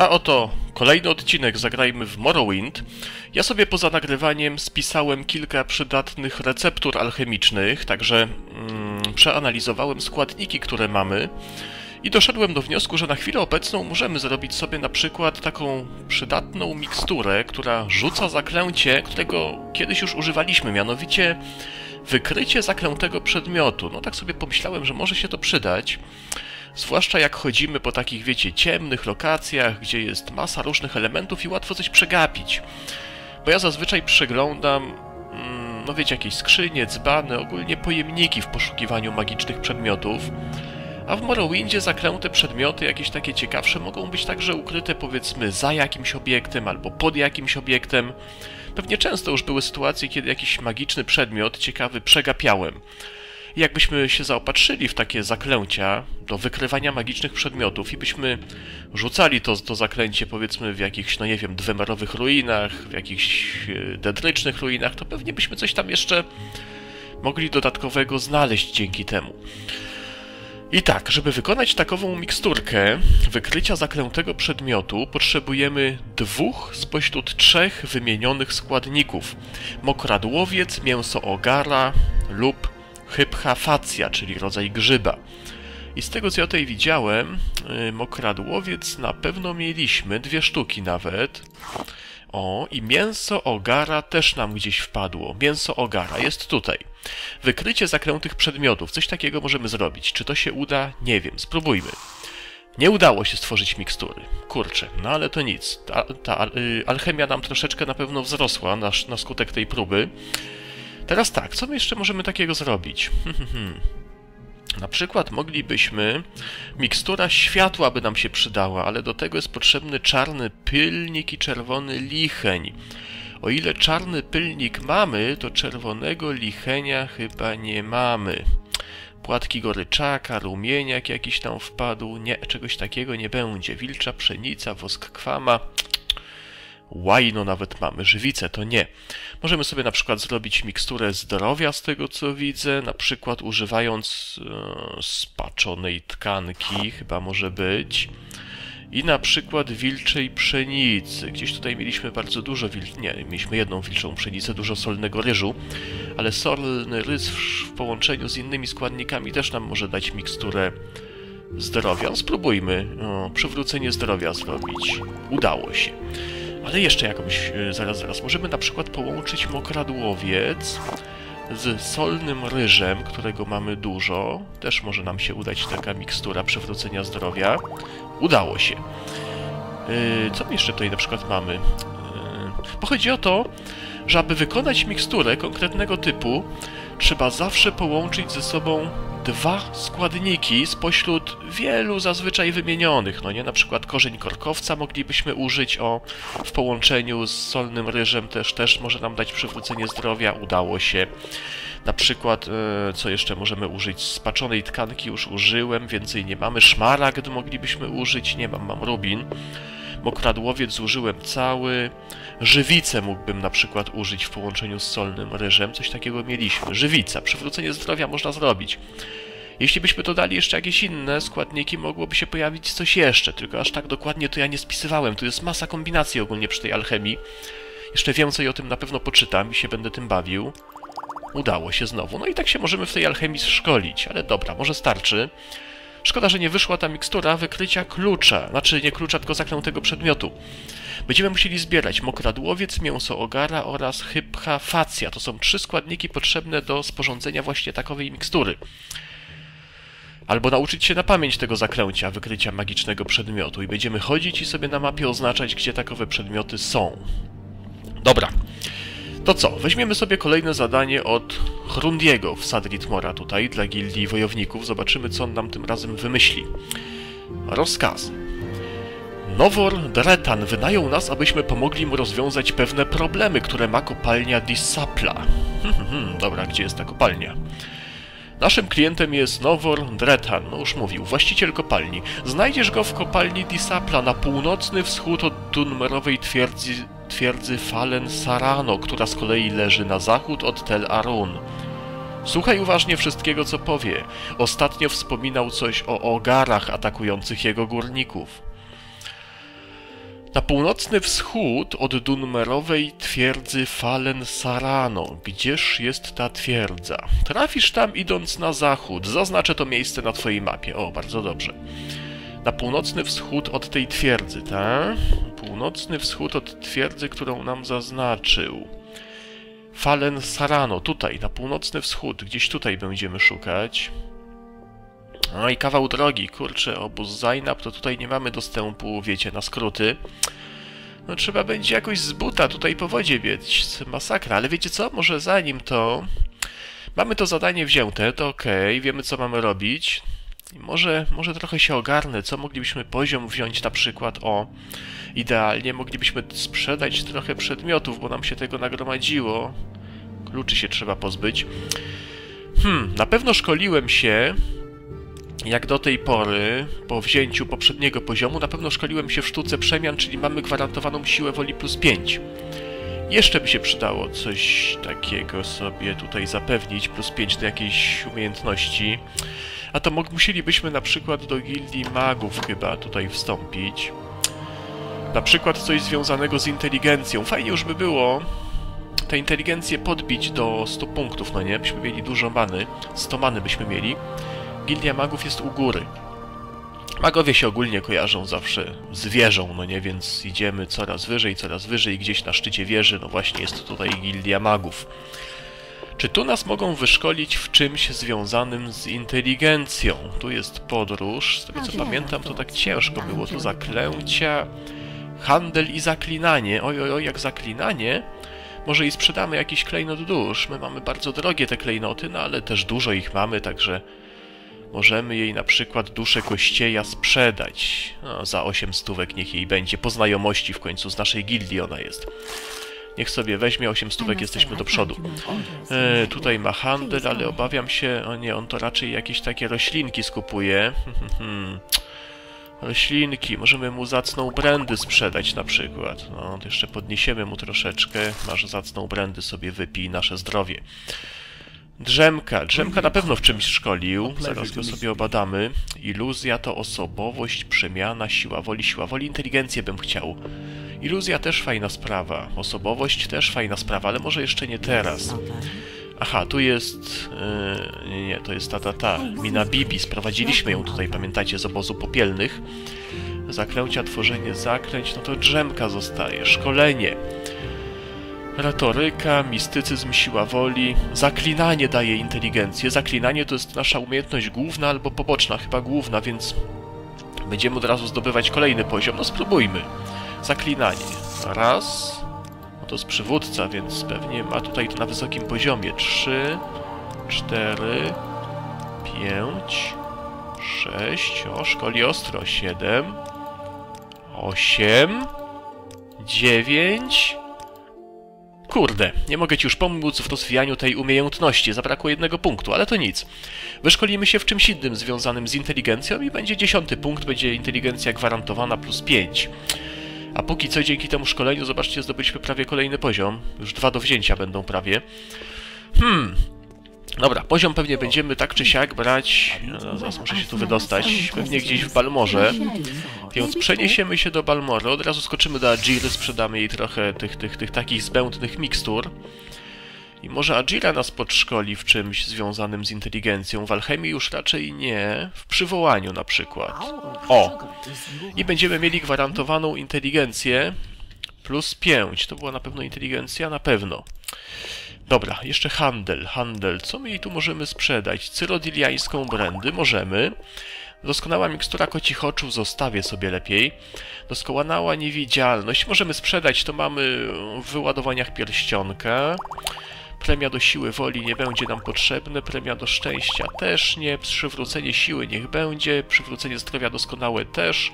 A oto kolejny odcinek Zagrajmy w Morrowind. Ja sobie poza nagrywaniem spisałem kilka przydatnych receptur alchemicznych, także mm, przeanalizowałem składniki, które mamy i doszedłem do wniosku, że na chwilę obecną możemy zrobić sobie na przykład taką przydatną miksturę, która rzuca zaklęcie, którego kiedyś już używaliśmy, mianowicie wykrycie zaklętego przedmiotu. No tak sobie pomyślałem, że może się to przydać. Zwłaszcza jak chodzimy po takich, wiecie, ciemnych lokacjach, gdzie jest masa różnych elementów i łatwo coś przegapić. Bo ja zazwyczaj przeglądam, mm, no wiecie, jakieś skrzynie, dzbany, ogólnie pojemniki w poszukiwaniu magicznych przedmiotów. A w Morrowindzie zaklęte przedmioty, jakieś takie ciekawsze, mogą być także ukryte powiedzmy za jakimś obiektem albo pod jakimś obiektem. Pewnie często już były sytuacje, kiedy jakiś magiczny przedmiot ciekawy przegapiałem. Jakbyśmy się zaopatrzyli w takie zaklęcia do wykrywania magicznych przedmiotów i byśmy rzucali to, to zaklęcie powiedzmy w jakichś, no nie wiem, dwemerowych ruinach, w jakichś e, dedrycznych ruinach, to pewnie byśmy coś tam jeszcze mogli dodatkowego znaleźć dzięki temu. I tak, żeby wykonać takową miksturkę wykrycia zaklętego przedmiotu, potrzebujemy dwóch spośród trzech wymienionych składników: mokradłowiec, mięso ogara lub hypcha facia, czyli rodzaj grzyba. I z tego co ja tutaj widziałem, yy, mokradłowiec na pewno mieliśmy, dwie sztuki nawet. O, i mięso ogara też nam gdzieś wpadło. Mięso ogara jest tutaj. Wykrycie zaklętych przedmiotów. Coś takiego możemy zrobić. Czy to się uda? Nie wiem. Spróbujmy. Nie udało się stworzyć mikstury. Kurczę, no ale to nic. Ta, ta y, alchemia nam troszeczkę na pewno wzrosła na, na skutek tej próby. Teraz tak, co my jeszcze możemy takiego zrobić? Na przykład moglibyśmy, mikstura światła by nam się przydała, ale do tego jest potrzebny czarny pylnik i czerwony licheń. O ile czarny pylnik mamy, to czerwonego lichenia chyba nie mamy. Płatki goryczaka, rumieniak jakiś tam wpadł, nie, czegoś takiego nie będzie. Wilcza pszenica, wosk kwama, łajno nawet mamy, żywice to nie. Możemy sobie na przykład zrobić miksturę zdrowia z tego co widzę, na przykład używając e, spaczonej tkanki, chyba może być. I na przykład wilczej pszenicy. Gdzieś tutaj mieliśmy bardzo dużo wil... Nie, mieliśmy jedną wilczą pszenicę, dużo solnego ryżu, ale solny ryż w połączeniu z innymi składnikami też nam może dać miksturę zdrowia. Spróbujmy o, przywrócenie zdrowia zrobić. Udało się. Ale jeszcze jakąś, e, zaraz, zaraz, możemy na przykład połączyć mokradłowiec z solnym ryżem, którego mamy dużo. Też może nam się udać taka mikstura przywrócenia zdrowia. Udało się. Yy, co my jeszcze tutaj na przykład mamy? Yy, bo chodzi o to, że aby wykonać miksturę konkretnego typu, trzeba zawsze połączyć ze sobą dwa składniki spośród wielu zazwyczaj wymienionych. No nie, na przykład korzeń korkowca moglibyśmy użyć o, w połączeniu z solnym ryżem też, też może nam dać przywrócenie zdrowia, udało się. Na przykład, e, co jeszcze możemy użyć? Spaczonej tkanki już użyłem, więcej nie mamy. Szmaragd moglibyśmy użyć, nie mam, mam rubin. Mokradłowiec zużyłem cały. Żywicę mógłbym na przykład użyć w połączeniu z solnym ryżem. Coś takiego mieliśmy. Żywica. Przywrócenie zdrowia można zrobić. Jeśli byśmy dodali jeszcze jakieś inne składniki, mogłoby się pojawić coś jeszcze, tylko aż tak dokładnie to ja nie spisywałem. Tu jest masa kombinacji ogólnie przy tej alchemii. Jeszcze więcej o tym na pewno poczytam i się będę tym bawił. Udało się znowu. No i tak się możemy w tej alchemii szkolić, ale dobra, może starczy. Szkoda, że nie wyszła ta mikstura wykrycia klucza, znaczy nie klucza, tylko zaklętego przedmiotu. Będziemy musieli zbierać mokradłowiec, mięso ogara oraz hypcha facja. To są trzy składniki potrzebne do sporządzenia właśnie takowej mikstury. Albo nauczyć się na pamięć tego zaklęcia, wykrycia magicznego przedmiotu i będziemy chodzić i sobie na mapie oznaczać, gdzie takowe przedmioty są. Dobra. To co? Weźmiemy sobie kolejne zadanie od Hrundiego w Sadritmora tutaj dla gildii wojowników. Zobaczymy, co on nam tym razem wymyśli. Rozkaz. Nowor Dretan wynajął nas, abyśmy pomogli mu rozwiązać pewne problemy, które ma kopalnia Disapla. Hmm, hmm, hmm, dobra, gdzie jest ta kopalnia? Naszym klientem jest Nowor Dretan, no już mówił, właściciel kopalni. Znajdziesz go w kopalni Disapla na północny wschód od Dunmerowej twierdzy, twierdzy Falen Sarano, która z kolei leży na zachód od Tel Arun. Słuchaj uważnie wszystkiego, co powie. Ostatnio wspominał coś o ogarach atakujących jego górników. Na północny wschód od Dunmerowej twierdzy Falen Sarano. Gdzież jest ta twierdza? Trafisz tam idąc na zachód. Zaznaczę to miejsce na twojej mapie. O, bardzo dobrze. Na północny wschód od tej twierdzy, tak? Północny wschód od twierdzy, którą nam zaznaczył. Falen Sarano, tutaj, na północny wschód. Gdzieś tutaj będziemy szukać. No i kawał drogi, kurczę, obóz Zainab, to tutaj nie mamy dostępu, wiecie, na skróty. No trzeba będzie jakoś z buta tutaj po wodzie biec, masakra, ale wiecie co, może zanim to... Mamy to zadanie wzięte, to okay, wiemy co mamy robić. Może, może trochę się ogarnę, co moglibyśmy poziom wziąć na przykład, o, idealnie moglibyśmy sprzedać trochę przedmiotów, bo nam się tego nagromadziło. Kluczy się trzeba pozbyć. Hmm, na pewno szkoliłem się jak do tej pory, po wzięciu poprzedniego poziomu, na pewno szkoliłem się w sztuce przemian, czyli mamy gwarantowaną siłę woli plus 5. Jeszcze by się przydało coś takiego sobie tutaj zapewnić, plus 5 do jakiejś umiejętności. A to musielibyśmy na przykład do gildii magów chyba tutaj wstąpić. Na przykład coś związanego z inteligencją. Fajnie już by było tę inteligencję podbić do 100 punktów, no nie? Byśmy mieli dużo many. 100 many byśmy mieli. Gildia Magów jest u góry. Magowie się ogólnie kojarzą zawsze z wieżą, no nie, więc idziemy coraz wyżej, coraz wyżej, gdzieś na szczycie wieży, no właśnie jest tutaj Gildia Magów. Czy tu nas mogą wyszkolić w czymś związanym z inteligencją? Tu jest podróż, z tego co pamiętam to tak ciężko było, tu zaklęcia, handel i zaklinanie. Oj, oj, oj, jak zaklinanie? Może i sprzedamy jakiś klejnot dusz. My mamy bardzo drogie te klejnoty, no ale też dużo ich mamy, także Możemy jej na przykład duszę kościeja sprzedać. No, za 8 stówek niech jej będzie. Po znajomości w końcu z naszej gildii ona jest. Niech sobie weźmie 8 stówek, jesteśmy do przodu. E, tutaj ma handel, ale obawiam się... O nie, on to raczej jakieś takie roślinki skupuje. roślinki, możemy mu zacną brandy sprzedać na przykład. No, to jeszcze podniesiemy mu troszeczkę. Masz zacną brandy, sobie wypij nasze zdrowie. Drzemka. Drzemka na pewno w czymś szkolił. Zaraz go sobie obadamy. Iluzja to osobowość, przemiana, siła woli, siła woli, inteligencję bym chciał. Iluzja też fajna sprawa. Osobowość też fajna sprawa, ale może jeszcze nie teraz. Aha, tu jest... Yy, nie, nie, to jest ta, ta, ta. Mina Bibi. Sprowadziliśmy ją tutaj, pamiętacie, z obozu popielnych. Zaklęcia, tworzenie zaklęć. No to drzemka zostaje. Szkolenie. Retoryka, mistycyzm, siła woli, zaklinanie daje inteligencję. Zaklinanie to jest nasza umiejętność główna albo poboczna, chyba główna, więc będziemy od razu zdobywać kolejny poziom. No spróbujmy. Zaklinanie. Raz. No to jest przywódca, więc pewnie ma tutaj to na wysokim poziomie. Trzy, cztery, pięć, sześć. O, szkoli ostro. Siedem, osiem, dziewięć... Kurde, nie mogę ci już pomóc w rozwijaniu tej umiejętności, zabrakło jednego punktu, ale to nic. Wyszkolimy się w czymś innym związanym z inteligencją i będzie dziesiąty punkt, będzie inteligencja gwarantowana plus 5. A póki co dzięki temu szkoleniu, zobaczcie, zdobyliśmy prawie kolejny poziom. Już dwa do wzięcia będą prawie. Hmm, Dobra, poziom pewnie będziemy tak czy siak brać... No, zaraz muszę się tu wydostać. Pewnie gdzieś w Balmorze. Więc przeniesiemy się do Balmory. Od razu skoczymy do Agiry, sprzedamy jej trochę tych, tych, tych takich zbędnych mikstur. I może Agira nas podszkoli w czymś związanym z inteligencją. W alchemii już raczej nie. W przywołaniu na przykład. O! I będziemy mieli gwarantowaną inteligencję plus 5. To była na pewno inteligencja? Na pewno. Dobra, jeszcze handel, handel. Co my tu możemy sprzedać? Cyrodiliańską brandy możemy. Doskonała mikstura kocich oczu zostawię sobie lepiej. Doskonała niewidzialność. Możemy sprzedać, to mamy w wyładowaniach pierścionka. Premia do siły woli nie będzie nam potrzebne, premia do szczęścia też nie, przywrócenie siły niech będzie, przywrócenie zdrowia doskonałe też.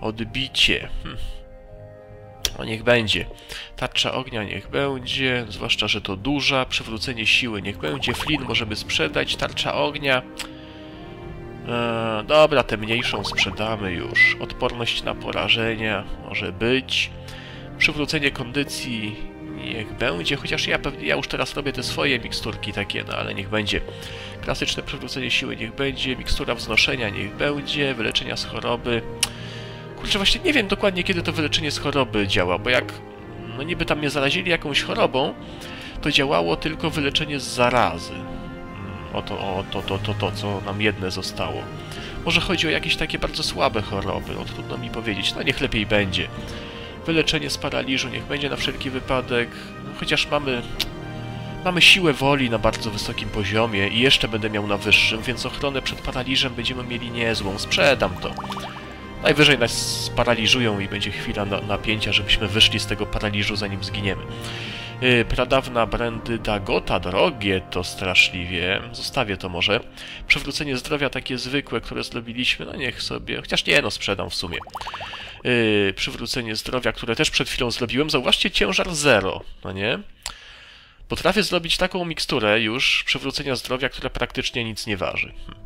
Odbicie. Hm. No niech będzie. Tarcza ognia niech będzie, zwłaszcza, że to duża. Przywrócenie siły niech będzie. Flin możemy sprzedać. Tarcza ognia. Eee, dobra, tę mniejszą sprzedamy już. Odporność na porażenia może być. Przywrócenie kondycji niech będzie, chociaż ja pewnie ja już teraz robię te swoje miksturki takie, no ale niech będzie. Klasyczne przywrócenie siły niech będzie, mikstura wznoszenia niech będzie, wyleczenia z choroby. Kurczę, właśnie nie wiem dokładnie, kiedy to wyleczenie z choroby działa, bo jak no niby tam mnie zarazili jakąś chorobą, to działało tylko wyleczenie z zarazy. Mm, o to, o to, to, to, to, co nam jedne zostało. Może chodzi o jakieś takie bardzo słabe choroby, no trudno mi powiedzieć. No niech lepiej będzie. Wyleczenie z paraliżu niech będzie na wszelki wypadek. No, chociaż mamy... Mamy siłę woli na bardzo wysokim poziomie i jeszcze będę miał na wyższym, więc ochronę przed paraliżem będziemy mieli niezłą. Sprzedam to. Najwyżej nas sparaliżują i będzie chwila na, napięcia, żebyśmy wyszli z tego paraliżu, zanim zginiemy. Yy, pradawna brandy Dagota, drogie to straszliwie. Zostawię to może. Przywrócenie zdrowia takie zwykłe, które zrobiliśmy, no niech sobie... Chociaż nie, no sprzedam w sumie. Yy, przywrócenie zdrowia, które też przed chwilą zrobiłem. Zauważcie, ciężar zero, no nie? Potrafię zrobić taką miksturę już przywrócenia zdrowia, która praktycznie nic nie waży. Hm.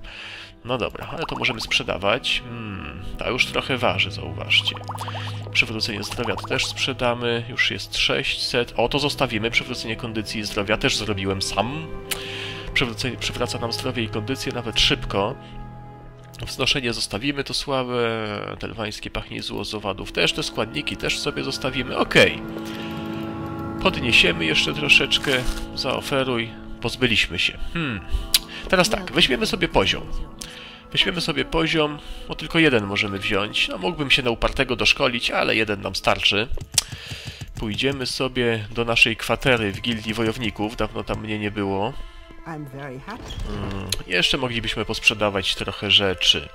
No dobra, ale to możemy sprzedawać. Hmm, ta już trochę waży, zauważcie. Przywrócenie zdrowia to też sprzedamy. Już jest 600. O, to zostawimy. Przywrócenie kondycji i zdrowia też zrobiłem sam. Przywrócenie, przywraca nam zdrowie i kondycję nawet szybko. Wznoszenie zostawimy, to słabe. Telwańskie pachnie zło z owadów też. Te składniki też sobie zostawimy. Ok. Podniesiemy jeszcze troszeczkę. Zaoferuj. Pozbyliśmy się. Hmm. Teraz tak, weźmiemy sobie poziom. Weźmiemy sobie poziom, bo tylko jeden możemy wziąć. No, mógłbym się na upartego doszkolić, ale jeden nam starczy. Pójdziemy sobie do naszej kwatery w Gildii Wojowników. Dawno tam mnie nie było. Hmm, jeszcze moglibyśmy posprzedawać trochę rzeczy.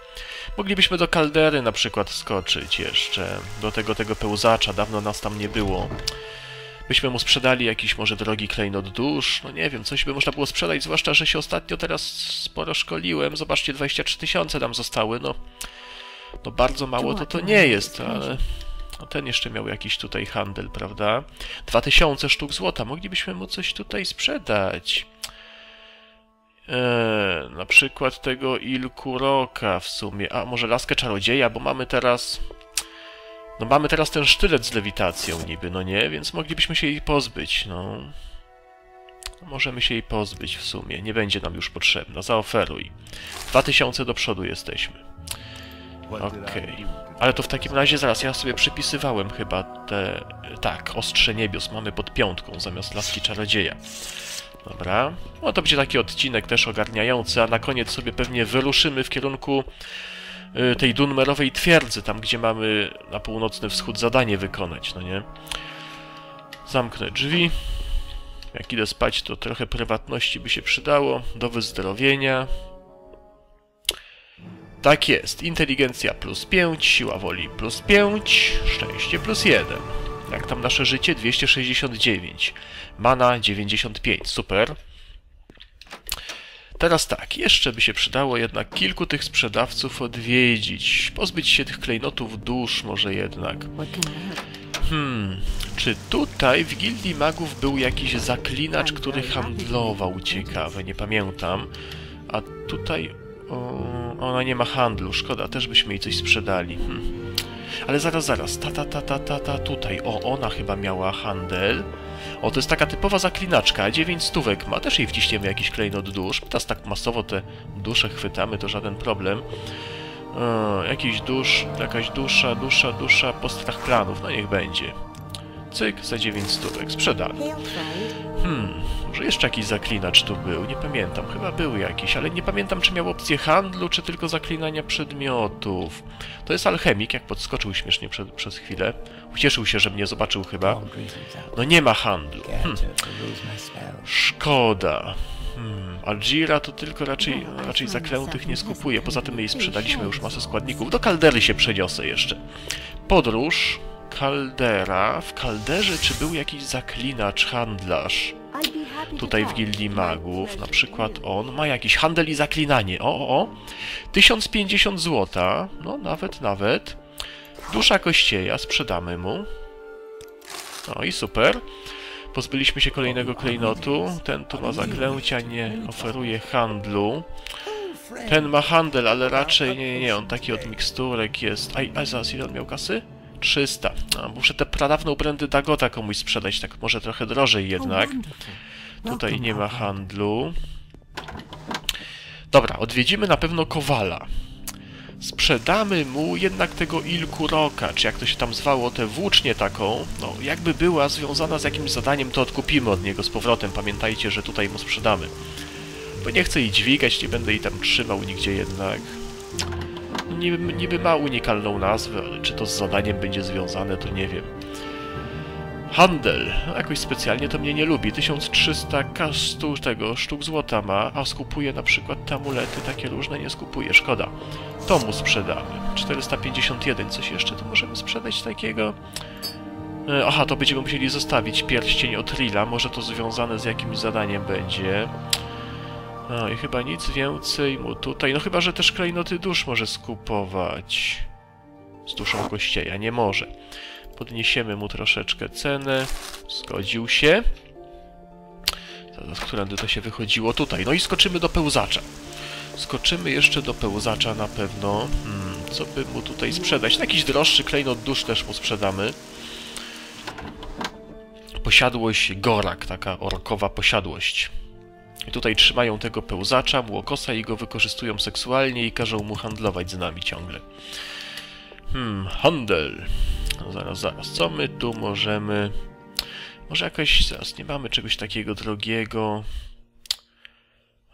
Moglibyśmy do kaldery na przykład skoczyć jeszcze. Do tego tego pełzacza. Dawno nas tam nie było. Byśmy mu sprzedali jakiś może drogi klejnot dusz, no nie wiem, coś by można było sprzedać, zwłaszcza, że się ostatnio teraz sporo szkoliłem. Zobaczcie, 23 tysiące nam zostały, no... No bardzo mało to to nie jest, ale... No ten jeszcze miał jakiś tutaj handel, prawda? 2000 sztuk złota, moglibyśmy mu coś tutaj sprzedać. Eee, na przykład tego Ilkuroka w sumie, a może laskę czarodzieja, bo mamy teraz no mamy teraz ten sztylet z lewitacją niby, no nie? Więc moglibyśmy się jej pozbyć, no. Możemy się jej pozbyć w sumie, nie będzie nam już potrzebna. Zaoferuj. 2000 do przodu jesteśmy. Okej. Okay. Ale to w takim razie zaraz, ja sobie przypisywałem chyba te... Tak, ostrze niebios mamy pod piątką zamiast laski czarodzieja. Dobra. No to będzie taki odcinek też ogarniający, a na koniec sobie pewnie wyruszymy w kierunku tej Dunmerowej twierdzy, tam gdzie mamy na północny wschód zadanie wykonać, no nie? Zamknę drzwi. Jak idę spać, to trochę prywatności by się przydało. Do wyzdrowienia. Tak jest. Inteligencja plus 5, siła woli plus 5, szczęście plus 1. Jak tam nasze życie? 269. Mana 95. Super. Teraz tak, jeszcze by się przydało jednak kilku tych sprzedawców odwiedzić, pozbyć się tych klejnotów dusz może jednak. Hmm, czy tutaj w Gildii Magów był jakiś zaklinacz, który handlował? Ciekawe, nie pamiętam. A tutaj... O, ona nie ma handlu, szkoda, też byśmy jej coś sprzedali. Hmm. Ale zaraz, zaraz, ta, ta, ta, ta, ta, ta, tutaj, o, ona chyba miała handel. O, to jest taka typowa zaklinaczka, 9 stówek ma, też jej wciśniemy jakiś klejnot dusz. Teraz tak masowo te dusze chwytamy, to żaden problem. O, jakiś dusz, jakaś dusza, dusza, dusza po strach planów, no niech będzie. Cyk, za 9 stówek, sprzedany. Hmm, może jeszcze jakiś zaklinacz tu był, nie pamiętam, chyba był jakiś, ale nie pamiętam, czy miał opcję handlu, czy tylko zaklinania przedmiotów. To jest alchemik, jak podskoczył śmiesznie przed, przez chwilę. Ucieszył się, że mnie zobaczył chyba. No nie ma handlu. Hmm. Szkoda. Hmm. Algira to tylko raczej, raczej zaklętych nie skupuje. Poza tym jej sprzedaliśmy już masę składników. Do kaldery się przeniosę jeszcze. Podróż. Kaldera. W kalderze czy był jakiś zaklinacz, handlarz? Tutaj w Gildii Magów, na przykład on ma jakiś handel i zaklinanie. O, o, o. 1050 złota. No, nawet, nawet. Dusza kościeja, sprzedamy mu. No i super. Pozbyliśmy się kolejnego klejnotu. Ten tu ma zaklęcia, nie oferuje handlu. Ten ma handel, ale raczej nie, nie. On taki od miksturek jest. Aj, a zaraz ile on miał kasy? 300. A, muszę te pradawne brandy Dagota komuś sprzedać, tak może trochę drożej jednak. Tutaj nie ma handlu. Dobra, odwiedzimy na pewno Kowala. sprzedamy mu jednak tego Ilkuroka, czy jak to się tam zwało, tę włócznię taką, no jakby była związana z jakimś zadaniem, to odkupimy od niego z powrotem. Pamiętajcie, że tutaj mu sprzedamy. Bo nie chcę jej dźwigać, nie będę jej tam trzymał nigdzie jednak. Niby, niby ma unikalną nazwę, ale czy to z zadaniem będzie związane, to nie wiem. Handel. Jakoś specjalnie to mnie nie lubi. 1300 kastu tego sztuk złota ma, a skupuje na przykład te amulety takie różne, nie skupuje. Szkoda. To mu sprzedamy. 451. Coś jeszcze tu możemy sprzedać takiego? E, aha, to będziemy musieli zostawić pierścień od Rilla. Może to związane z jakimś zadaniem będzie. No i chyba nic więcej mu tutaj. No chyba, że też klejnoty dusz może skupować. Z duszą gościeja. Nie może. Podniesiemy mu troszeczkę cenę. Zgodził się. Zaraz, którędy to się wychodziło? Tutaj. No i skoczymy do pełzacza. Skoczymy jeszcze do pełzacza na pewno. Hmm, co by mu tutaj sprzedać? No, jakiś droższy klejnot dusz też mu sprzedamy. Posiadłość Gorak, taka orkowa posiadłość. I tutaj trzymają tego pełzacza, młokosa i go wykorzystują seksualnie i każą mu handlować z nami ciągle. Hmm, handel. No zaraz, zaraz. Co my tu możemy... Może jakoś... Zaraz, nie mamy czegoś takiego drogiego...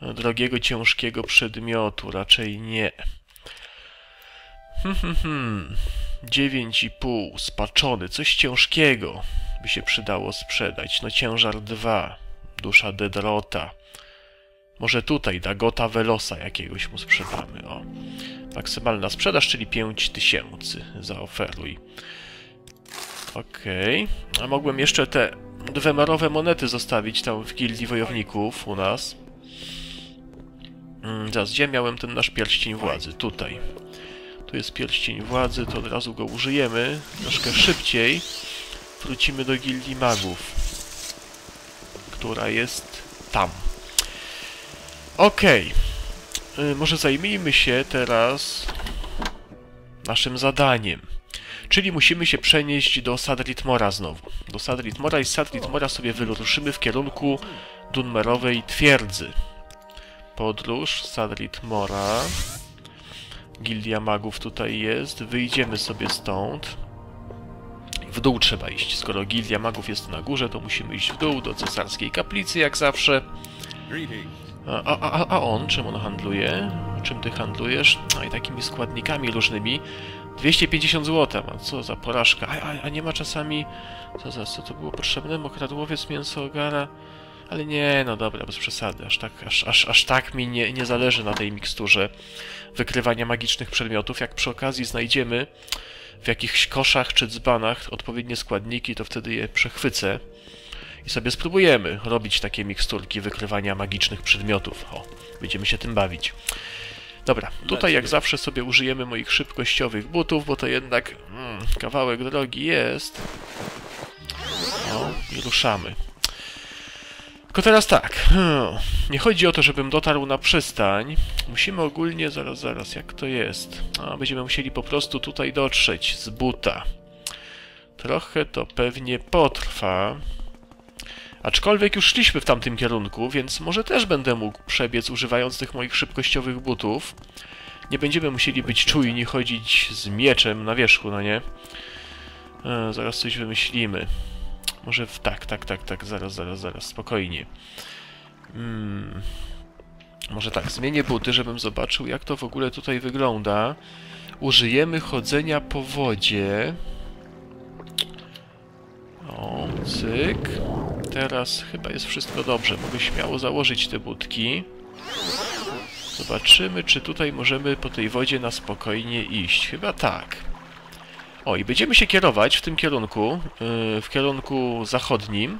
Drogiego, ciężkiego przedmiotu. Raczej nie. Hmm, hmm, hmm. 9,5. Spaczony. Coś ciężkiego by się przydało sprzedać. No ciężar 2. Dusza Dedrota. Może tutaj Dagota Velosa jakiegoś mu sprzedamy. O. Maksymalna sprzedaż, czyli 5000 zaoferuj. Okej. Okay. A mogłem jeszcze te dwie marowe monety zostawić tam w gildii wojowników u nas. Hmm, zaraz, gdzie miałem ten nasz pierścień władzy? Tutaj. Tu jest pierścień władzy, to od razu go użyjemy. Troszkę szybciej. Wrócimy do gildii magów. Która jest tam. Okej. Okay. Może zajmijmy się teraz naszym zadaniem. Czyli musimy się przenieść do Sadritmora znowu. Do Sadritmora i z Sadritmora sobie wyruszymy w kierunku Dunmerowej twierdzy. Podróż Sadritmora. Gildia magów tutaj jest. Wyjdziemy sobie stąd. W dół trzeba iść. Skoro Gildia magów jest na górze, to musimy iść w dół do cesarskiej kaplicy, jak zawsze. A, a, a on, czym on handluje? Czym ty handlujesz? No i takimi składnikami różnymi. 250 zł, a co za porażka. A, a, a, nie ma czasami... Co za co to było potrzebne? Mokradłowiec, mięso ogara... Ale nie, no dobra, bez przesady. Aż tak, aż, aż, aż tak mi nie, nie zależy na tej miksturze wykrywania magicznych przedmiotów. Jak przy okazji znajdziemy w jakichś koszach czy dzbanach odpowiednie składniki, to wtedy je przechwycę i sobie spróbujemy robić takie miksturki wykrywania magicznych przedmiotów. O, będziemy się tym bawić. Dobra, tutaj jak zawsze sobie użyjemy moich szybkościowych butów, bo to jednak mm, kawałek drogi jest. O, i ruszamy. Tylko teraz tak, hmm, nie chodzi o to, żebym dotarł na przystań. Musimy ogólnie, zaraz, zaraz, jak to jest? A, będziemy musieli po prostu tutaj dotrzeć z buta. Trochę to pewnie potrwa. Aczkolwiek już szliśmy w tamtym kierunku, więc może też będę mógł przebiec używając tych moich szybkościowych butów. Nie będziemy musieli być czujni, chodzić z mieczem na wierzchu, no nie? E, zaraz coś wymyślimy. Może w... tak, tak, tak, tak, zaraz, zaraz, zaraz, spokojnie. Hmm. Może tak, zmienię buty, żebym zobaczył, jak to w ogóle tutaj wygląda. Użyjemy chodzenia po wodzie. O, cyk. Teraz chyba jest wszystko dobrze. Mogę śmiało założyć te budki. Zobaczymy, czy tutaj możemy po tej wodzie na spokojnie iść. Chyba tak. O, i będziemy się kierować w tym kierunku, yy, w kierunku zachodnim.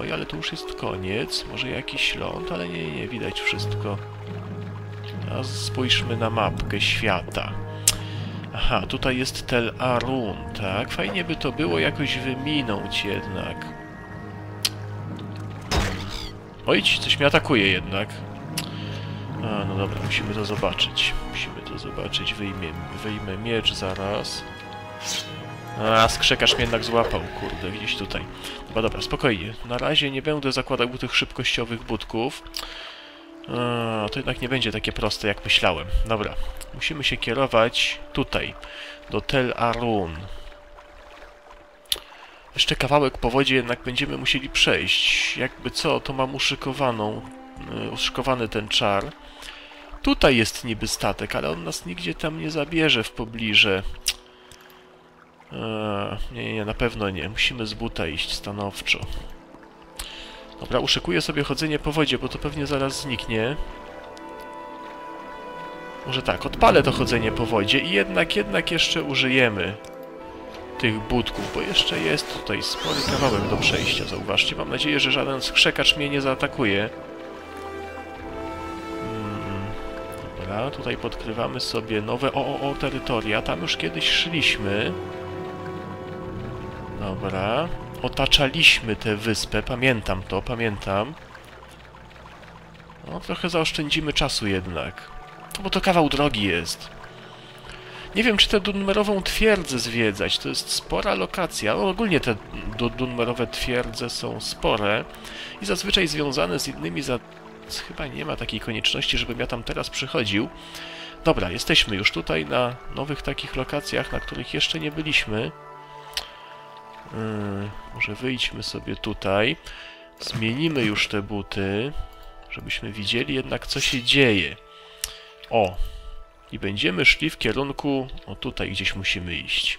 Oj, ale to już jest koniec. Może jakiś ląd, ale nie, nie, widać wszystko. A spójrzmy na mapkę świata. Aha, tutaj jest Tel Arun, tak? Fajnie by to było jakoś wyminąć jednak. Oj, coś mnie atakuje jednak. A, no dobra, musimy to zobaczyć. Musimy to zobaczyć. Wyjmę, wyjmę miecz zaraz. A, skrzekarz mnie jednak złapał, kurde, gdzieś tutaj. Chyba dobra, spokojnie. Na razie nie będę zakładał tych szybkościowych budków. To jednak nie będzie takie proste, jak myślałem. Dobra, musimy się kierować tutaj, do Tel Arun. Jeszcze kawałek po wodzie jednak będziemy musieli przejść. Jakby co, to mam uszykowaną, y, uszykowany ten czar. Tutaj jest niby statek, ale on nas nigdzie tam nie zabierze w pobliżu. Eee, nie, nie, na pewno nie. Musimy z buta iść stanowczo. Dobra, uszykuję sobie chodzenie po wodzie, bo to pewnie zaraz zniknie. Może tak, odpalę to chodzenie po wodzie i jednak, jednak jeszcze użyjemy tych budków, bo jeszcze jest tutaj spory kawałek do przejścia, zauważcie. Mam nadzieję, że żaden skrzekacz mnie nie zaatakuje. Mm, dobra, tutaj podkrywamy sobie nowe OOO terytoria. Tam już kiedyś szliśmy. Dobra. Otaczaliśmy tę wyspę, pamiętam to, pamiętam. No, trochę zaoszczędzimy czasu jednak. No bo to kawał drogi jest. Nie wiem, czy tę dunmerową twierdzę zwiedzać. To jest spora lokacja. No, ogólnie te dunmerowe twierdze są spore i zazwyczaj związane z innymi za... Chyba nie ma takiej konieczności, żebym ja tam teraz przychodził. Dobra, jesteśmy już tutaj na nowych takich lokacjach, na których jeszcze nie byliśmy. Yy, może wyjdźmy sobie tutaj. Zmienimy już te buty, żebyśmy widzieli jednak, co się dzieje. O! I będziemy szli w kierunku... O, tutaj gdzieś musimy iść.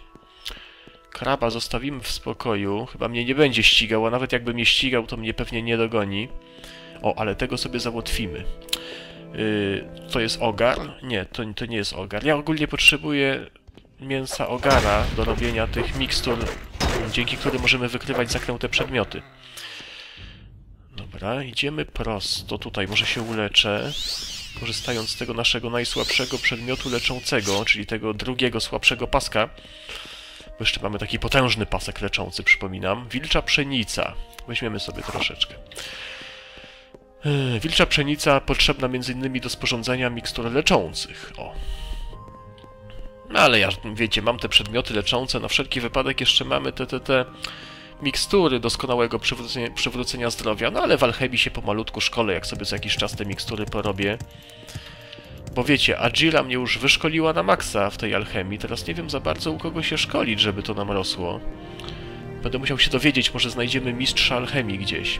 Kraba zostawimy w spokoju. Chyba mnie nie będzie ścigał, a nawet jakby mnie ścigał, to mnie pewnie nie dogoni. O, ale tego sobie załatwimy. Yy, to jest ogar? Nie, to, to nie jest ogar. Ja ogólnie potrzebuję mięsa ogara do robienia tych mikstur, dzięki którym możemy wykrywać zaklęte przedmioty. Dobra, idziemy prosto. Tutaj może się uleczę, korzystając z tego naszego najsłabszego przedmiotu leczącego, czyli tego drugiego słabszego paska. Bo jeszcze mamy taki potężny pasek leczący, przypominam. Wilcza pszenica. Weźmiemy sobie troszeczkę. Yy, wilcza pszenica potrzebna m.in. do sporządzania mikstur leczących. O, no ale ja, wiecie, mam te przedmioty leczące, na wszelki wypadek jeszcze mamy te, te, te mikstury doskonałego przywrócenia, przywrócenia zdrowia, no ale w alchemii się pomalutku szkole, jak sobie za jakiś czas te mikstury porobię. Bo wiecie, Agila mnie już wyszkoliła na maksa w tej alchemii, teraz nie wiem za bardzo u kogo się szkolić, żeby to nam rosło. Będę musiał się dowiedzieć, może znajdziemy mistrza alchemii gdzieś.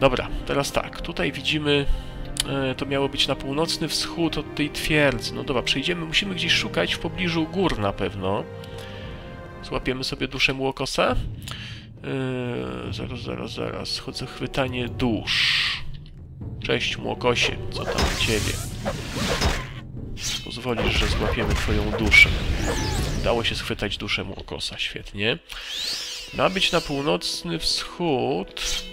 Dobra, teraz tak, tutaj widzimy to miało być na północny wschód od tej twierdzy. No dobra, przejdziemy, musimy gdzieś szukać w pobliżu gór na pewno. Złapiemy sobie duszę Młokosa. Yy, zaraz, zaraz, zaraz. Chodzę chwytanie dusz. Cześć Młokosie, co tam u ciebie? Pozwolisz, że złapiemy twoją duszę. Udało się schwytać duszę Młokosa, świetnie. Ma być na północny wschód,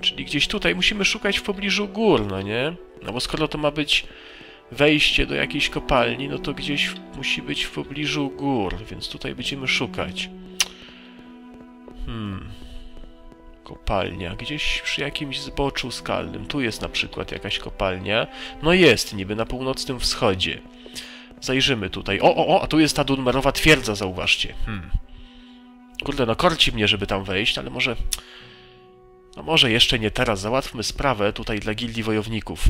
czyli gdzieś tutaj musimy szukać w pobliżu gór, no nie? No bo skoro to ma być wejście do jakiejś kopalni, no to gdzieś musi być w pobliżu gór, więc tutaj będziemy szukać. Hmm. Kopalnia. Gdzieś przy jakimś zboczu skalnym. Tu jest na przykład jakaś kopalnia. No jest, niby na północnym wschodzie. Zajrzymy tutaj. O, o, o, a tu jest ta Dunmerowa twierdza, zauważcie. Hmm. Kurde, no korci mnie, żeby tam wejść, ale może... No może jeszcze nie teraz. Załatwmy sprawę tutaj dla gildii wojowników.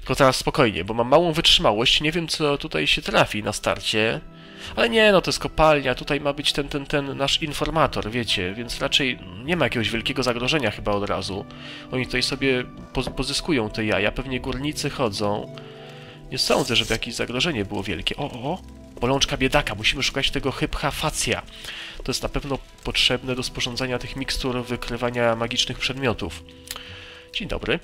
Tylko teraz spokojnie, bo mam małą wytrzymałość, nie wiem co tutaj się trafi na starcie. Ale nie, no to jest kopalnia, tutaj ma być ten, ten, ten nasz informator, wiecie, więc raczej nie ma jakiegoś wielkiego zagrożenia chyba od razu. Oni tutaj sobie pozyskują te jaja, pewnie górnicy chodzą. Nie sądzę, żeby jakieś zagrożenie było wielkie. O, o, bolączka biedaka, musimy szukać tego hypcha facja. To jest na pewno potrzebne do sporządzania tych mikstur wykrywania magicznych przedmiotów. Dzień dobry.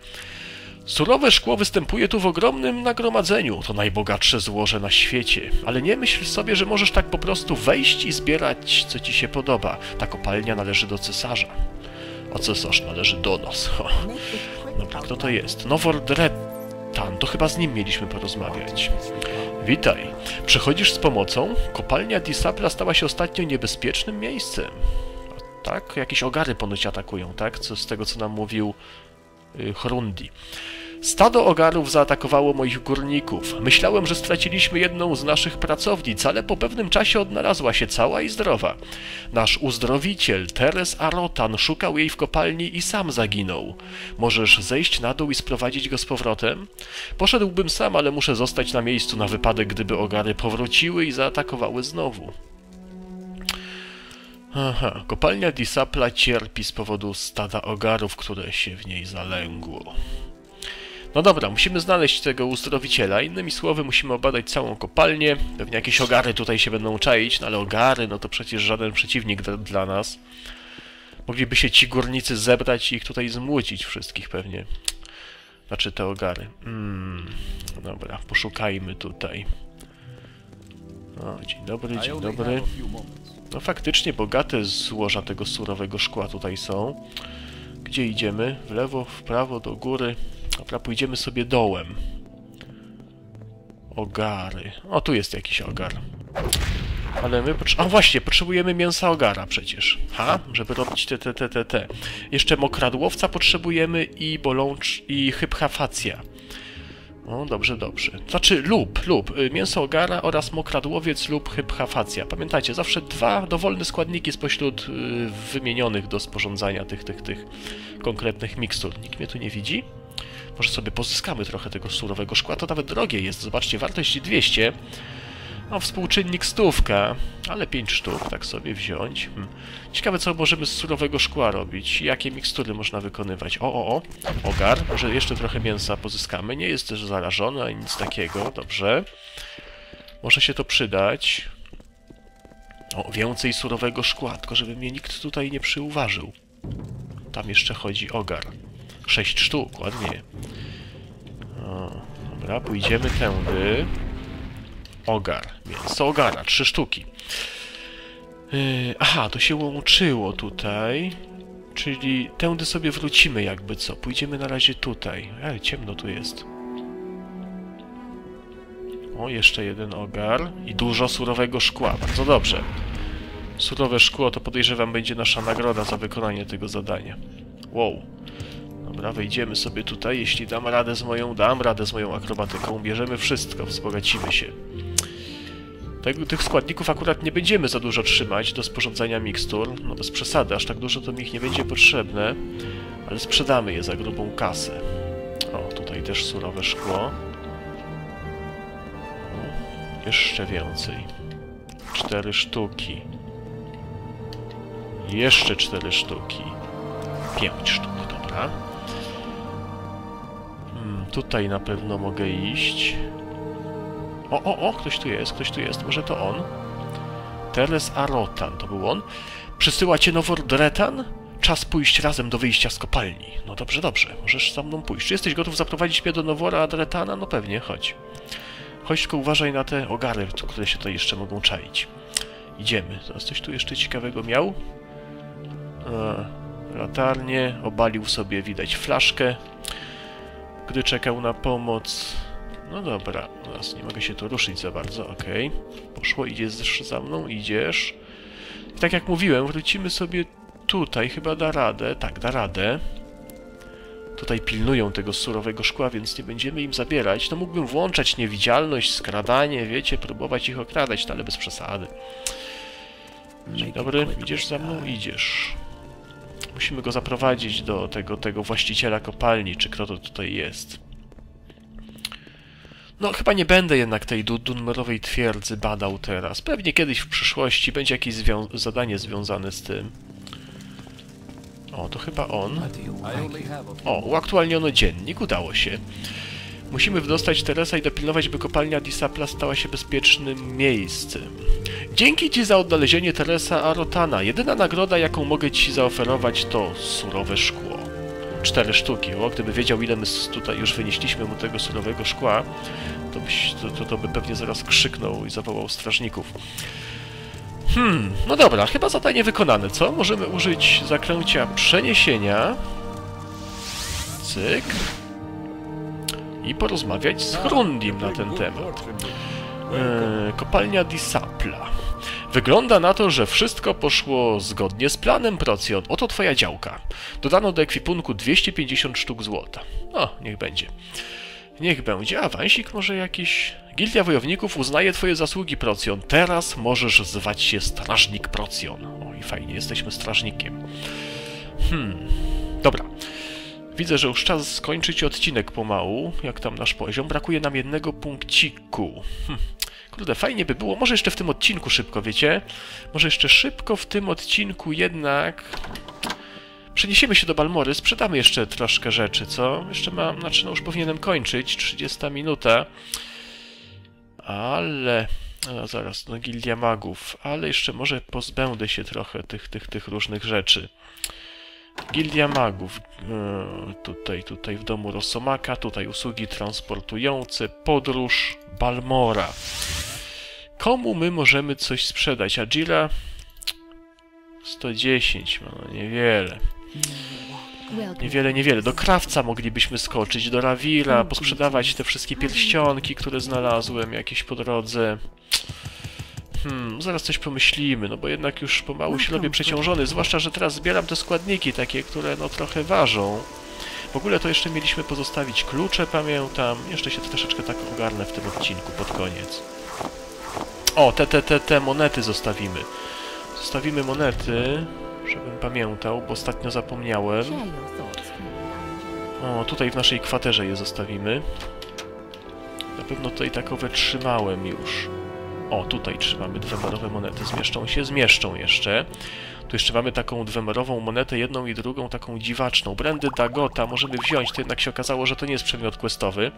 Surowe szkło występuje tu w ogromnym nagromadzeniu. To najbogatsze złoże na świecie. Ale nie myśl sobie, że możesz tak po prostu wejść i zbierać, co ci się podoba. Ta kopalnia należy do cesarza. A cesarz należy do nas. Dobra, kto to jest? Nowordretan. To chyba z nim mieliśmy porozmawiać. Witaj. Przechodzisz z pomocą? Kopalnia Disapla stała się ostatnio niebezpiecznym miejscem. tak? Jakieś ogary ponoć atakują, tak? Co z tego, co nam mówił Horundi. Stado ogarów zaatakowało moich górników. Myślałem, że straciliśmy jedną z naszych pracownic, ale po pewnym czasie odnalazła się cała i zdrowa. Nasz uzdrowiciel, Teres Arotan, szukał jej w kopalni i sam zaginął. Możesz zejść na dół i sprowadzić go z powrotem? Poszedłbym sam, ale muszę zostać na miejscu na wypadek, gdyby ogary powróciły i zaatakowały znowu. Aha, kopalnia Disapla cierpi z powodu stada ogarów, które się w niej zalęgło. No dobra, musimy znaleźć tego uzdrowiciela. Innymi słowy, musimy obadać całą kopalnię. Pewnie jakieś ogary tutaj się będą czaić, no ale ogary, no to przecież żaden przeciwnik dla, nas. Mogliby się ci górnicy zebrać i ich tutaj zmłócić wszystkich pewnie. Znaczy te ogary. Mm, dobra, poszukajmy tutaj. O, dzień dobry, dzień dobry. No faktycznie bogate złoża tego surowego szkła tutaj są. Gdzie idziemy? W lewo, w prawo, do góry. Dobra, pójdziemy sobie dołem. Ogary. O, tu jest jakiś ogar. Ale my... A właśnie, potrzebujemy mięsa ogara przecież. Ha? Żeby robić te, te, te, te, te. Jeszcze mokradłowca potrzebujemy i bolącz... i hyphafacja. O, dobrze, dobrze. Znaczy lub, lub. Y, mięso ogara oraz mokradłowiec lub hyphafacja. Pamiętajcie, zawsze dwa dowolne składniki spośród y, wymienionych do sporządzania tych, tych, tych konkretnych mikstur. Nikt mnie tu nie widzi? Może sobie pozyskamy trochę tego surowego szkła. To nawet drogie jest. Zobaczcie, wartość 200. No, współczynnik stówka, ale 5 sztuk, tak sobie wziąć. Hmm. Ciekawe, co możemy z surowego szkła robić. Jakie mikstury można wykonywać. O, o, o, ogar. Może jeszcze trochę mięsa pozyskamy. Nie jest też zarażony, ani nic takiego. Dobrze. Może się to przydać. O, więcej surowego szkła, tylko żeby mnie nikt tutaj nie przyuważył. Tam jeszcze chodzi ogar. 6 sztuk, ładnie. O, dobra, pójdziemy tędy. Ogar, mięso ogara, 3 sztuki. Yy, aha, to się łączyło tutaj. Czyli tędy sobie wrócimy jakby co. Pójdziemy na razie tutaj. Ej, ciemno tu jest. O, jeszcze jeden ogar. I dużo surowego szkła. Bardzo dobrze. Surowe szkło to podejrzewam będzie nasza nagroda za wykonanie tego zadania. Wow. Dobra, wejdziemy sobie tutaj. Jeśli dam radę z moją... Dam radę z moją akrobatyką. Bierzemy wszystko, wzbogacimy się. Tego, tych składników akurat nie będziemy za dużo trzymać do sporządzania mikstur. No bez przesady, aż tak dużo to mi ich nie będzie potrzebne. Ale sprzedamy je za grubą kasę. O, tutaj też surowe szkło. Jeszcze więcej. Cztery sztuki. Jeszcze cztery sztuki. Pięć sztuk, dobra. Hmm, tutaj na pewno mogę iść. O, o, o, ktoś tu jest, ktoś tu jest, może to on? Teres Arotan, to był on? Przysyła cię Nowor Dretan? Czas pójść razem do wyjścia z kopalni. No dobrze, dobrze, możesz za mną pójść. Czy jesteś gotów zaprowadzić mnie do Nowora Adretana? No pewnie, chodź. Chodź tylko uważaj na te ogary, które się tutaj jeszcze mogą czaić. Idziemy. Zaraz coś tu jeszcze ciekawego miał? A, latarnie, obalił sobie, widać, flaszkę, gdy czekał na pomoc. No dobra, teraz nie mogę się tu ruszyć za bardzo, okej. Okay. Poszło, idziesz za mną, idziesz. I tak jak mówiłem, wrócimy sobie tutaj, chyba da radę. Tak, da radę. Tutaj pilnują tego surowego szkła, więc nie będziemy im zabierać. No mógłbym włączać niewidzialność, skradanie, wiecie, próbować ich okradać, no ale bez przesady. Dzień dobry, idziesz za mną? Idziesz. Musimy go zaprowadzić do tego, tego właściciela kopalni, czy kto to tutaj jest. No, chyba nie będę jednak tej Dunmerowej twierdzy badał teraz. Pewnie kiedyś w przyszłości będzie jakieś zwią zadanie związane z tym. O, to chyba on. O, uaktualniono dziennik, udało się. Musimy wydostać Teresa i dopilnować, by kopalnia Disapla stała się bezpiecznym miejscem. Dzięki Ci za odnalezienie Teresa Arotana. Jedyna nagroda, jaką mogę Ci zaoferować, to surowe szkło. Cztery sztuki. O, gdyby wiedział, ile my tutaj już wynieśliśmy mu tego surowego szkła, to, byś, to, to, to by pewnie zaraz krzyknął i zawołał strażników. Hmm, no dobra, chyba zadanie wykonane, co? Możemy użyć zaklęcia przeniesienia. Cyk. I porozmawiać z Hrundim na ten temat. E, kopalnia Disapla. Wygląda na to, że wszystko poszło zgodnie z planem, Procjon. Oto twoja działka. Dodano do ekwipunku 250 sztuk złota. O, niech będzie. Niech będzie. Awansik może jakiś? Gildia Wojowników uznaje twoje zasługi, Procjon. Teraz możesz zwać się Strażnik Procjon. O, i fajnie, jesteśmy strażnikiem. Hmm, dobra. Widzę, że już czas skończyć odcinek pomału. Jak tam nasz poziom? Brakuje nam jednego punkciku. Hm. Kurde, fajnie by było. Może jeszcze w tym odcinku szybko, wiecie? Może jeszcze szybko w tym odcinku jednak... Przeniesiemy się do Balmory, sprzedamy jeszcze troszkę rzeczy, co? Jeszcze mam, znaczy no już powinienem kończyć, 30 minuta. Ale... No zaraz, no Gildia Magów. Ale jeszcze może pozbędę się trochę tych, tych, tych różnych rzeczy. Gildia Magów. E, tutaj, tutaj w domu Rosomaka, tutaj usługi transportujące, podróż, Balmora. Komu my możemy coś sprzedać? Agila 110, no niewiele. Niewiele, niewiele. Do krawca moglibyśmy skoczyć, do Rawira, posprzedawać te wszystkie pierścionki, które znalazłem jakieś po drodze. Hmm, zaraz coś pomyślimy, no bo jednak już pomału się robię przeciążony, zwłaszcza, że teraz zbieram te składniki takie, które no trochę ważą. W ogóle to jeszcze mieliśmy pozostawić klucze, pamiętam. Jeszcze się troszeczkę tak ogarnę w tym odcinku pod koniec. O, te, te, te, te monety zostawimy. Zostawimy monety, żebym pamiętał, bo ostatnio zapomniałem. O, tutaj w naszej kwaterze je zostawimy. Na pewno tutaj takowe trzymałem już. O, tutaj trzymamy dwemerowe monety. Zmieszczą się? Zmieszczą jeszcze. Tu jeszcze mamy taką dwemerową monetę, jedną i drugą, taką dziwaczną. Brandy Dagota możemy wziąć, to jednak się okazało, że to nie jest przedmiot questowy.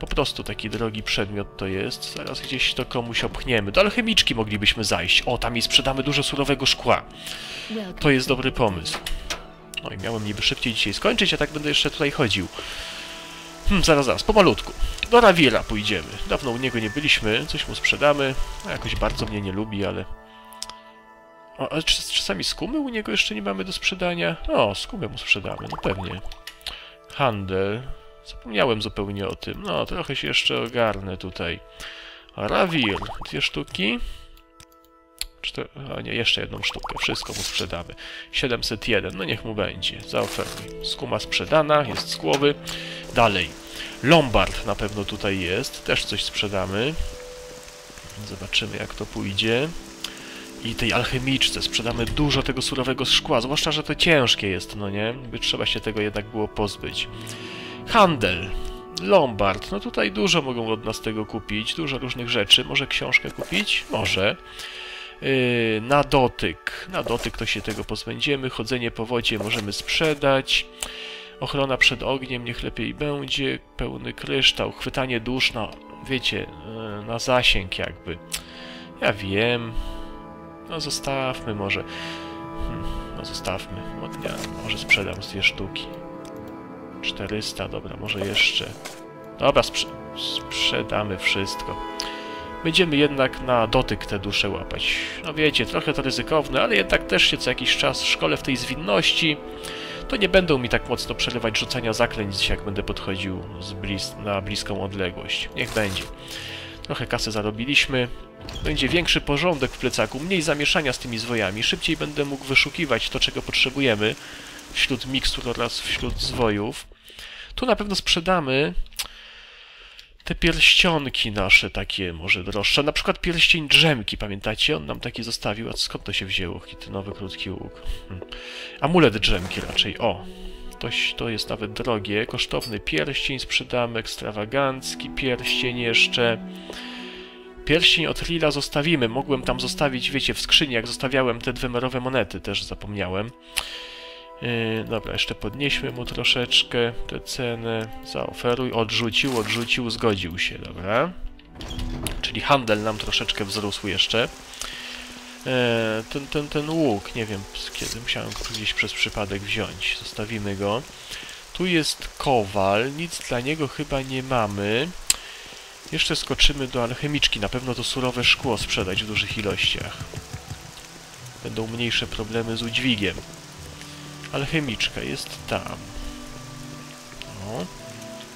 Po prostu taki drogi przedmiot to jest. Zaraz gdzieś to komuś opchniemy. Do alchemiczki moglibyśmy zajść. O, tam jej sprzedamy dużo surowego szkła. To jest dobry pomysł. No i miałem niby szybciej dzisiaj skończyć, a tak będę jeszcze tutaj chodził. Hmm, zaraz, zaraz, pomalutku. Do Ravira pójdziemy. Dawno u niego nie byliśmy, coś mu sprzedamy. No, jakoś bardzo mnie nie lubi, ale... O, ale czasami skumy u niego jeszcze nie mamy do sprzedania? O, skumę mu sprzedamy, no pewnie. Handel. Zapomniałem zupełnie o tym. No, trochę się jeszcze ogarnę tutaj. Ravir, dwie sztuki. Cztery, a nie, jeszcze jedną sztukę. Wszystko mu sprzedamy. 701, no niech mu będzie. Zaoferuj. Skuma sprzedana, jest z głowy. Dalej. Lombard na pewno tutaj jest. Też coś sprzedamy. Zobaczymy, jak to pójdzie. I tej alchemiczce sprzedamy dużo tego surowego szkła, zwłaszcza, że to ciężkie jest, no nie? By trzeba się tego jednak było pozbyć. Handel. Lombard. No tutaj dużo mogą od nas tego kupić, dużo różnych rzeczy. Może książkę kupić? Może. Yy, na dotyk. Na dotyk to się tego pozbędziemy. Chodzenie po wodzie możemy sprzedać. Ochrona przed ogniem niech lepiej będzie. Pełny kryształ. Chwytanie dusz na, wiecie, yy, na zasięg jakby. Ja wiem. No zostawmy może. Hmm, no zostawmy. Ja może sprzedam dwie sztuki. 400, dobra, może jeszcze. Dobra, sprze sprzedamy wszystko. Będziemy jednak na dotyk te dusze łapać. No wiecie, trochę to ryzykowne, ale jednak też się co jakiś czas szkole w tej zwinności. To nie będą mi tak mocno przerywać rzucania zaklęć, jak będę podchodził blis na bliską odległość. Niech będzie. Trochę kasy zarobiliśmy. Będzie większy porządek w plecaku, mniej zamieszania z tymi zwojami. Szybciej będę mógł wyszukiwać to, czego potrzebujemy wśród mikstur oraz wśród zwojów. Tu na pewno sprzedamy te pierścionki nasze takie może droższe. Na przykład pierścień drzemki, pamiętacie? On nam taki zostawił. A skąd to się wzięło? Hitynowy krótki łuk. Hmm. Amulet drzemki raczej. O! To, to jest nawet drogie. Kosztowny pierścień sprzedamy. Ekstrawagancki pierścień jeszcze. Pierścień od Lila zostawimy. Mogłem tam zostawić, wiecie, w skrzyni, jak zostawiałem te dwemerowe monety, też zapomniałem. Yy, dobra, jeszcze podnieśmy mu troszeczkę tę cenę. Zaoferuj, odrzucił, odrzucił, zgodził się, dobra. Czyli handel nam troszeczkę wzrósł jeszcze. Yy, ten, ten, ten łuk, nie wiem kiedy musiałem gdzieś przez przypadek wziąć. Zostawimy go. Tu jest kowal, nic dla niego chyba nie mamy. Jeszcze skoczymy do alchemiczki, na pewno to surowe szkło sprzedać w dużych ilościach. Będą mniejsze problemy z udźwigiem. Alchemiczka jest tam. No.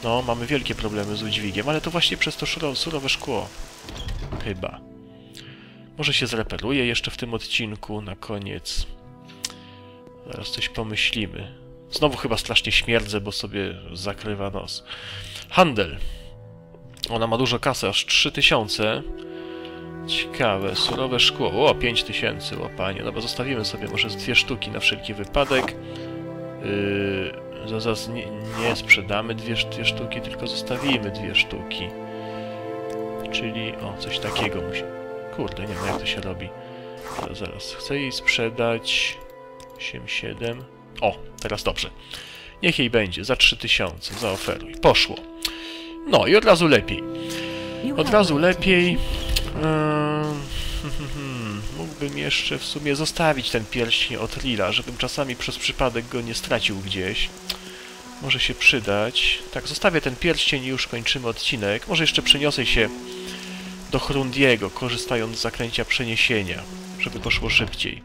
no, mamy wielkie problemy z udźwigiem, ale to właśnie przez to surowe szkło. Chyba. Może się zreperuję jeszcze w tym odcinku na koniec. Zaraz coś pomyślimy. Znowu chyba strasznie śmierdzę, bo sobie zakrywa nos. Handel. Ona ma dużo kasy, aż 3000. Ciekawe, surowe szkło. O, 5000, łapanie. Dobra, zostawimy sobie może z dwie sztuki na wszelki wypadek. Yy, zaraz nie, nie sprzedamy dwie, dwie sztuki, tylko zostawimy dwie sztuki. Czyli, o, coś takiego musi... Kurde, nie wiem jak to się robi. Zaraz. Chcę jej sprzedać... 8,7. O, teraz dobrze. Niech jej będzie, za 3000, zaoferuj. Poszło. No i od razu lepiej. Od razu lepiej. Ehm, mógłbym jeszcze w sumie zostawić ten pierścień od Lila, żebym czasami przez przypadek go nie stracił gdzieś. Może się przydać. Tak, zostawię ten pierścień i już kończymy odcinek. Może jeszcze przeniosę się do Hrundiego, korzystając z zakręcia przeniesienia, żeby poszło szybciej.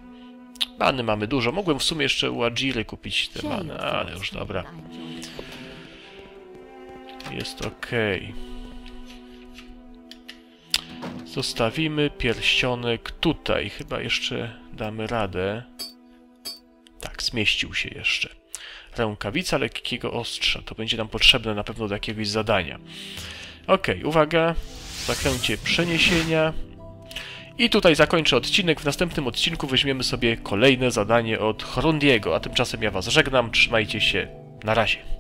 Many mamy dużo. Mogłem w sumie jeszcze u Agiry kupić te many, ale już dobra. Jest ok. Zostawimy pierścionek tutaj. Chyba jeszcze damy radę. Tak, zmieścił się jeszcze. Rękawica lekkiego ostrza. To będzie nam potrzebne na pewno do jakiegoś zadania. Ok, uwaga. Zakręcie przeniesienia. I tutaj zakończę odcinek. W następnym odcinku weźmiemy sobie kolejne zadanie od Hrundiego. A tymczasem ja Was żegnam. Trzymajcie się. Na razie.